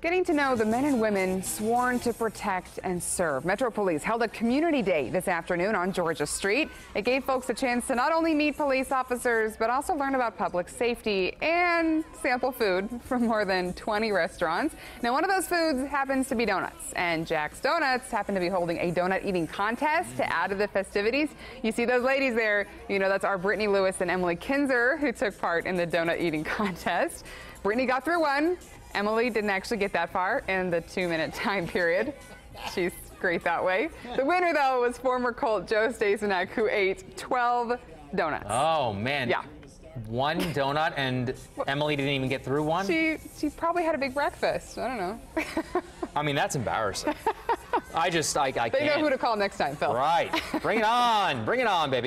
Getting to know the men and women sworn to protect and serve. Metro Police held a community day this afternoon on Georgia Street. It gave folks a chance to not only meet police officers, but also learn about public safety and sample food from more than 20 restaurants. Now, one of those foods happens to be donuts, and Jack's Donuts happened to be holding a donut eating contest to add to the festivities. You see those ladies there, you know, that's our Brittany Lewis and Emily Kinzer who took part in the donut eating contest. Brittany got through one. Emily didn't actually get that far in the two minute time period. She's great that way. The winner, though, was former Colt Joe Staysniak, who ate 12 donuts. Oh, man. Yeah. One donut, and Emily didn't even get through one? She, she probably had a big breakfast. I don't know. I mean, that's embarrassing. I just, I, I they can't. They know who to call next time, Phil. Right. Bring it on. Bring it on, baby.